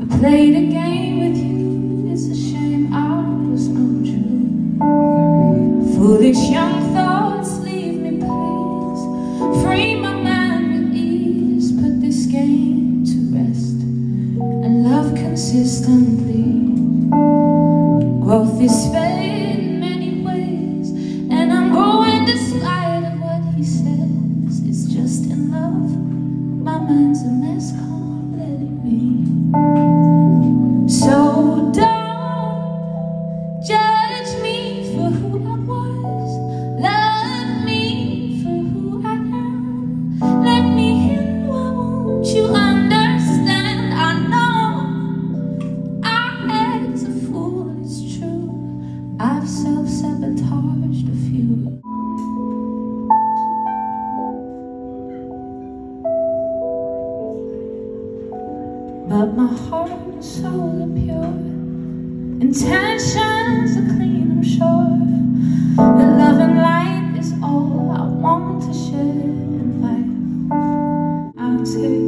I played a game with you, it's a shame I was untrue. Foolish young thought. pure. Intentions are clean, I'm sure. Love and light is all I want to share in life. I'll take.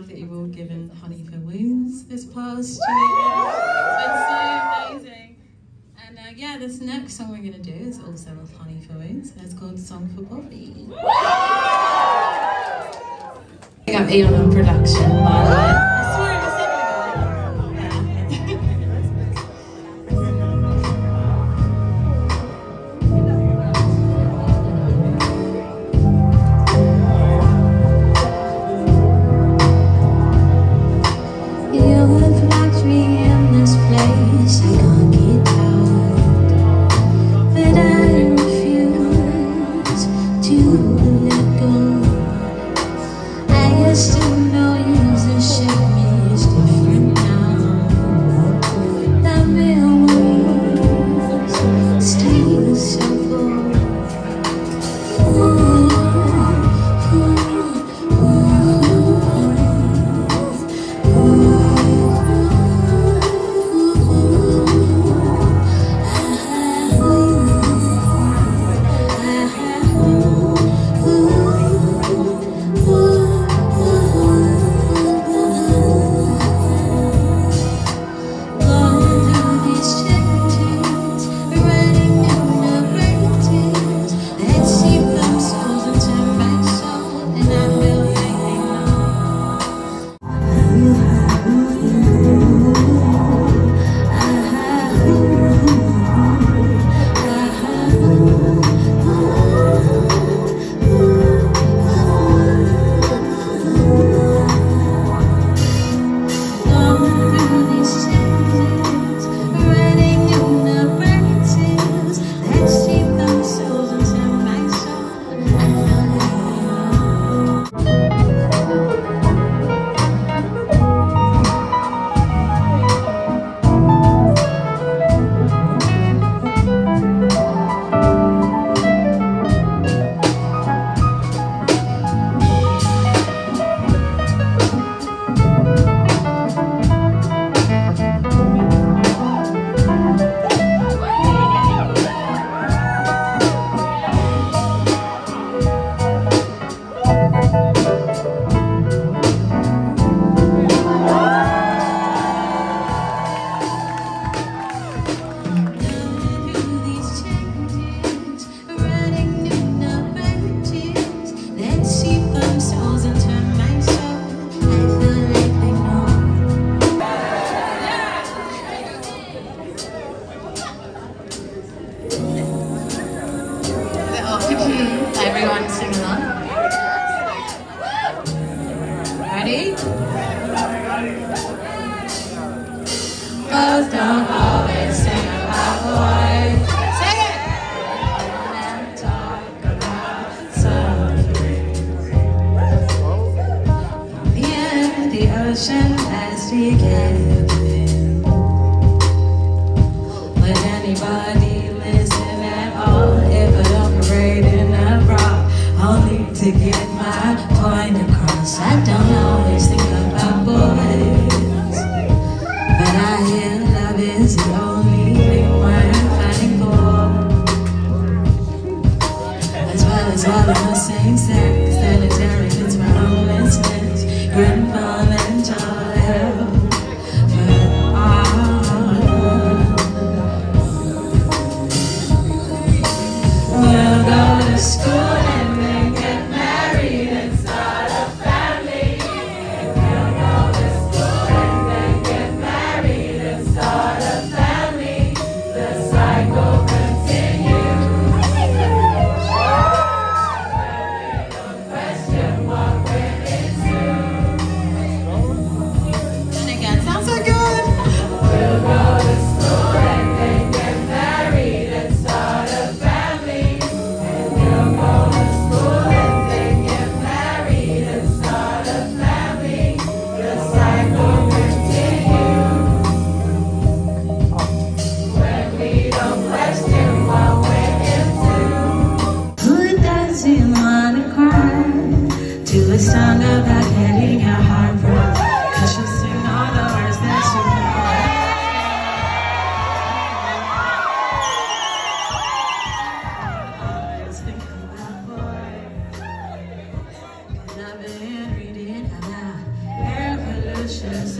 love that you were all given Honey for Wounds this past year. It's been so amazing. And uh, yeah, this next song we're going to do is also with Honey for Wounds, and it's called Song for Bobby. We got Eon on production, Violet.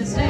Cause I've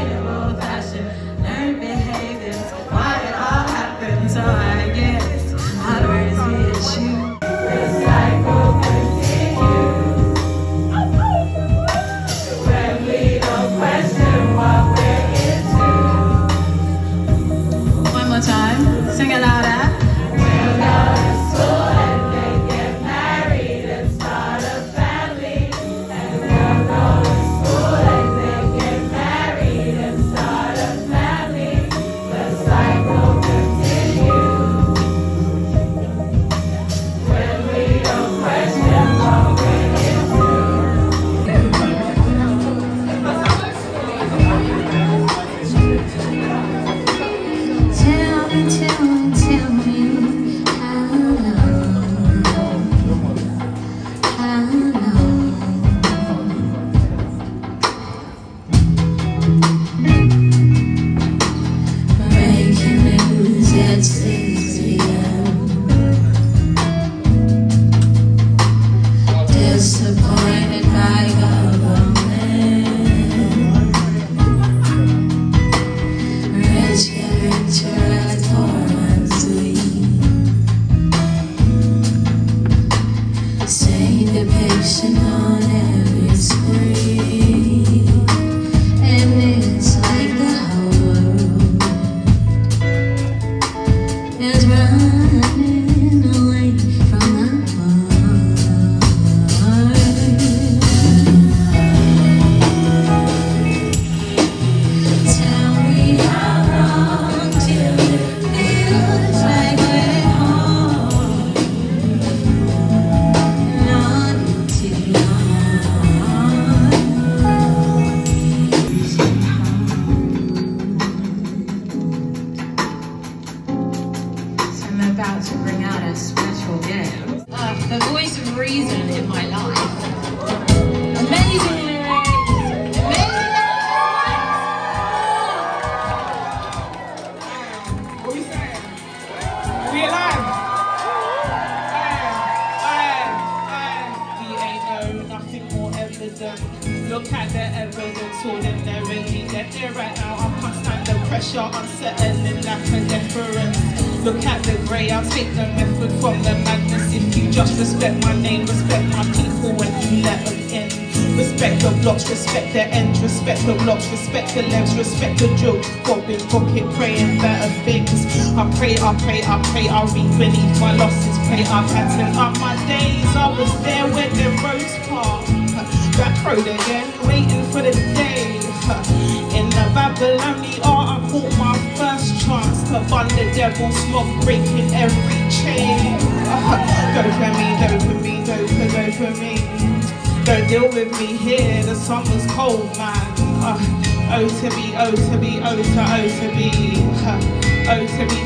stand the pressure, unsettling like a deference. Look at the grey, I'll take the method from the madness. If you just respect my name, respect my people when you let them in. Respect the blocks, respect the ends, respect the blocks, respect the lengths, respect the joke. Bobbing pocket, praying better things. I pray, I pray, I pray, I read beneath my losses. Pray, I pattern up my days. I was there when the roads part. Back road again, waiting for the day. In the I caught my first chance to bun the devil, smoke breaking every chain. Go for me, go for me, go for, go for me. Don't deal with me here, the summer's cold, man. Uh, oh to be, oh to be, oh to, oh to be, oh to be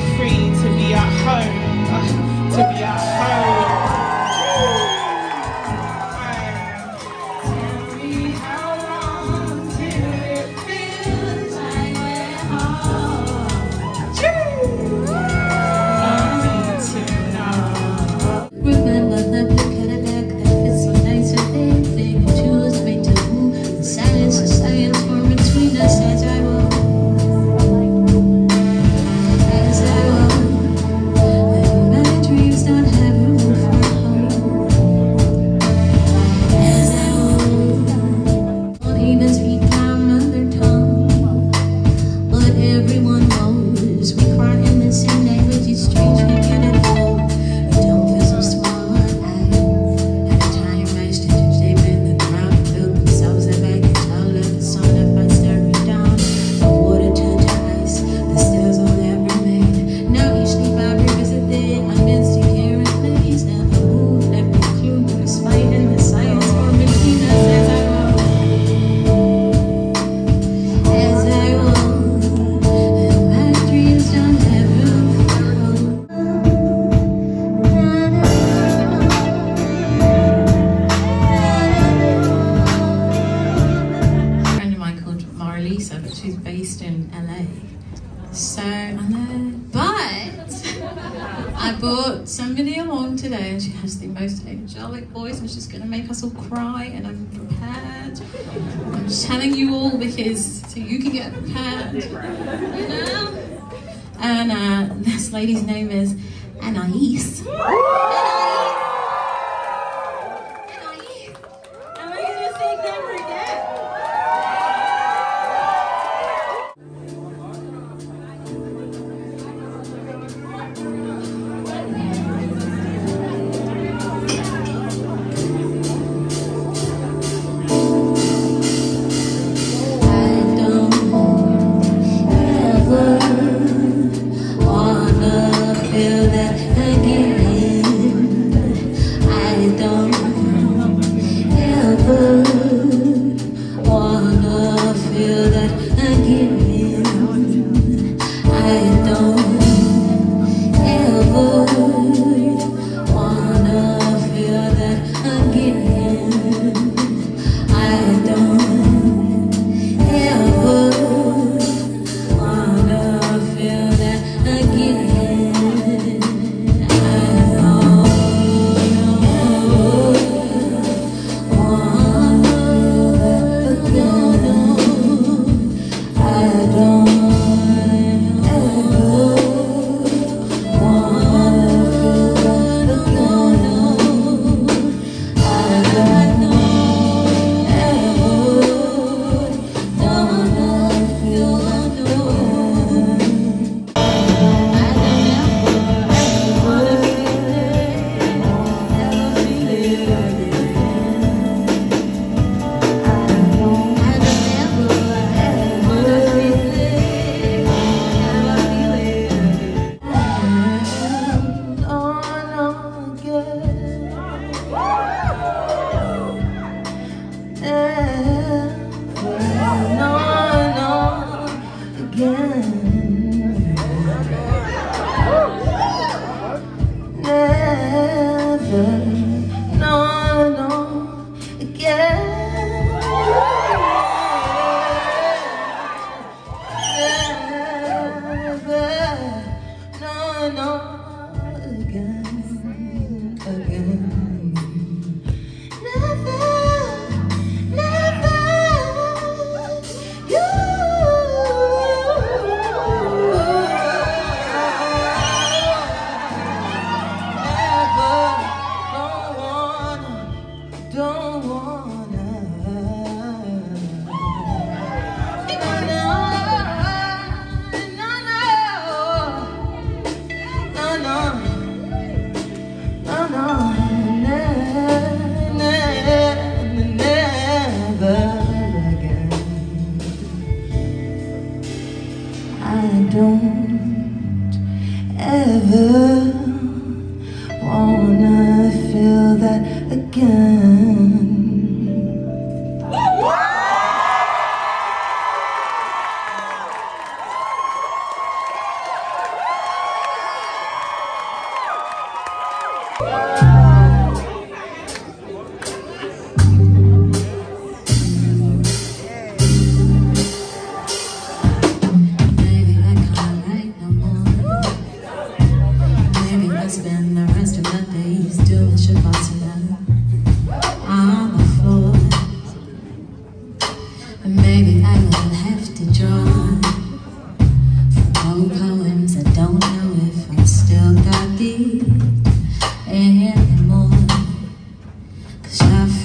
you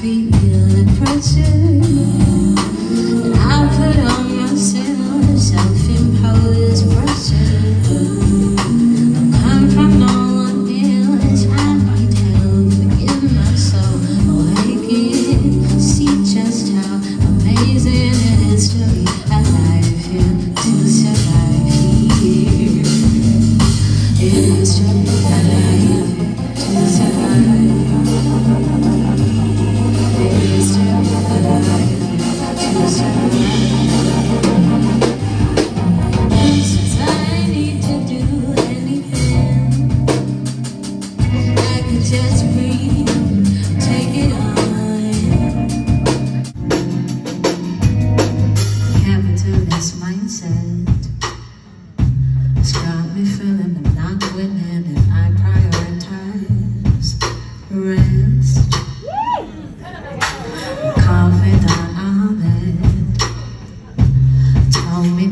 feel the pressure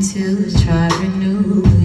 to try renewing